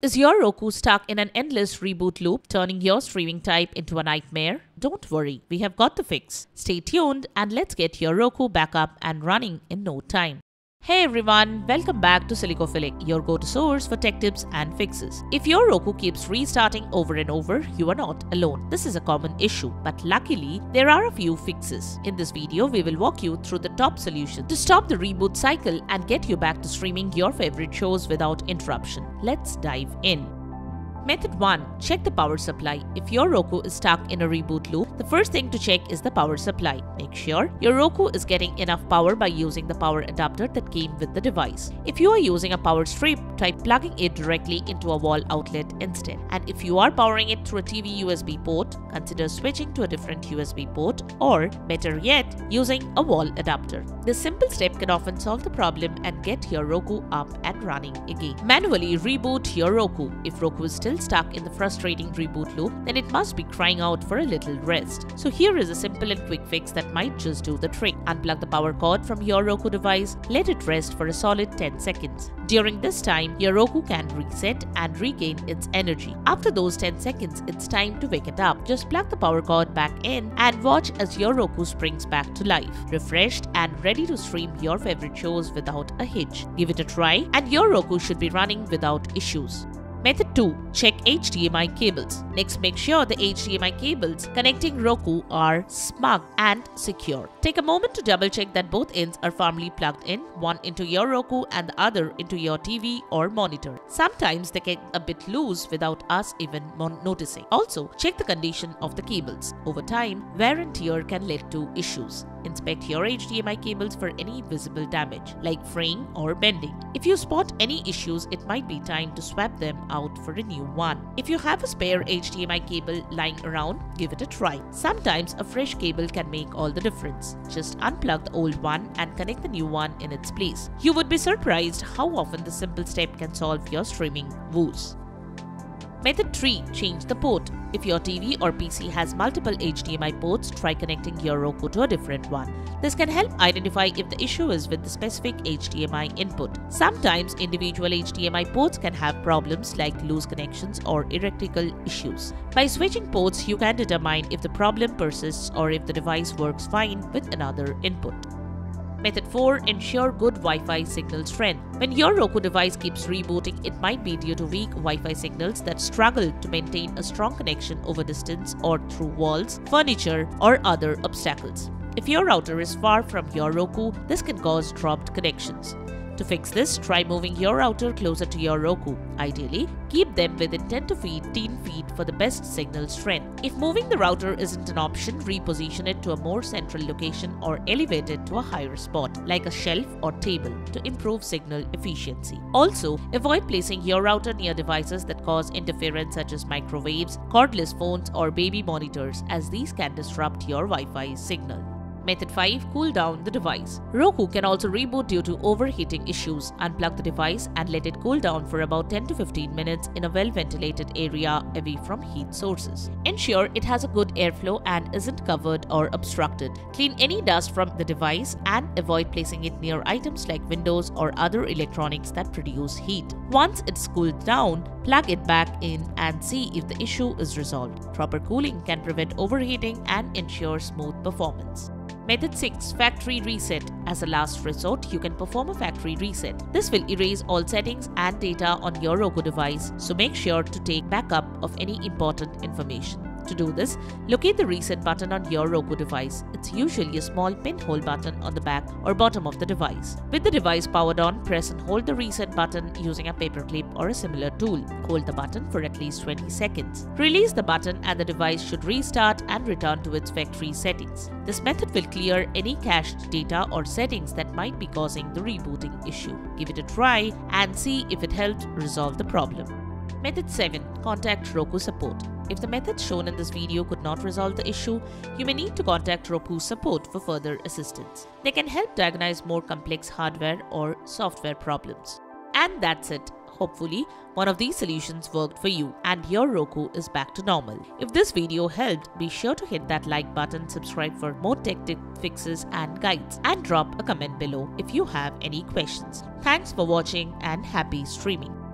Is your Roku stuck in an endless reboot loop, turning your streaming type into a nightmare? Don't worry, we have got the fix. Stay tuned and let's get your Roku back up and running in no time. Hey everyone, welcome back to Silicophilic, your go-to source for tech tips and fixes. If your Roku keeps restarting over and over, you are not alone. This is a common issue, but luckily, there are a few fixes. In this video, we will walk you through the top solution to stop the reboot cycle and get you back to streaming your favorite shows without interruption. Let's dive in. Method 1. Check the power supply. If your Roku is stuck in a reboot loop, the first thing to check is the power supply. Make sure your Roku is getting enough power by using the power adapter that came with the device. If you are using a power strip, try plugging it directly into a wall outlet instead. And if you are powering it through a TV USB port, consider switching to a different USB port or, better yet, using a wall adapter. This simple step can often solve the problem and get your Roku up and running again. Manually reboot your Roku. If Roku is still stuck in the frustrating reboot loop, then it must be crying out for a little rest. So here is a simple and quick fix that might just do the trick. Unplug the power cord from your Roku device, let it rest for a solid 10 seconds. During this time, your Roku can reset and regain its energy. After those 10 seconds, it's time to wake it up. Just plug the power cord back in and watch as your Roku springs back to life, refreshed and ready to stream your favorite shows without a hitch. Give it a try and your Roku should be running without issues. Method 2. Check HDMI cables. Next, make sure the HDMI cables connecting Roku are smug and secure. Take a moment to double check that both ends are firmly plugged in, one into your Roku and the other into your TV or monitor. Sometimes they get a bit loose without us even noticing. Also, check the condition of the cables. Over time, wear and tear can lead to issues. Inspect your HDMI cables for any visible damage, like fraying or bending. If you spot any issues, it might be time to swap them out for a new one. If you have a spare HDMI cable lying around, give it a try. Sometimes a fresh cable can make all the difference. Just unplug the old one and connect the new one in its place. You would be surprised how often this simple step can solve your streaming woes. Method 3. Change the port. If your TV or PC has multiple HDMI ports, try connecting your Roku to a different one. This can help identify if the issue is with the specific HDMI input. Sometimes individual HDMI ports can have problems like loose connections or electrical issues. By switching ports, you can determine if the problem persists or if the device works fine with another input. Method 4. Ensure good Wi-Fi signal strength. When your Roku device keeps rebooting, it might be due to weak Wi-Fi signals that struggle to maintain a strong connection over distance or through walls, furniture, or other obstacles. If your router is far from your Roku, this can cause dropped connections. To fix this, try moving your router closer to your Roku. Ideally, keep them within 10 to 15 feet for the best signal strength. If moving the router isn't an option, reposition it to a more central location or elevate it to a higher spot, like a shelf or table, to improve signal efficiency. Also, avoid placing your router near devices that cause interference such as microwaves, cordless phones, or baby monitors, as these can disrupt your Wi-Fi signal. Method 5. Cool down the device. Roku can also reboot due to overheating issues. Unplug the device and let it cool down for about 10 to 15 minutes in a well-ventilated area away from heat sources. Ensure it has a good airflow and isn't covered or obstructed. Clean any dust from the device and avoid placing it near items like windows or other electronics that produce heat. Once it's cooled down, plug it back in and see if the issue is resolved. Proper cooling can prevent overheating and ensure smooth performance. Method 6. Factory Reset. As a last resort, you can perform a factory reset. This will erase all settings and data on your Roku device, so make sure to take backup of any important information. To do this, locate the reset button on your Roku device. It's usually a small pinhole button on the back or bottom of the device. With the device powered on, press and hold the reset button using a paperclip or a similar tool. Hold the button for at least 20 seconds. Release the button and the device should restart and return to its factory settings. This method will clear any cached data or settings that might be causing the rebooting issue. Give it a try and see if it helped resolve the problem. Method 7. Contact Roku support. If the methods shown in this video could not resolve the issue, you may need to contact Roku support for further assistance. They can help diagnose more complex hardware or software problems. And that's it. Hopefully, one of these solutions worked for you and your Roku is back to normal. If this video helped, be sure to hit that like button, subscribe for more tech tip fixes and guides, and drop a comment below if you have any questions. Thanks for watching and happy streaming.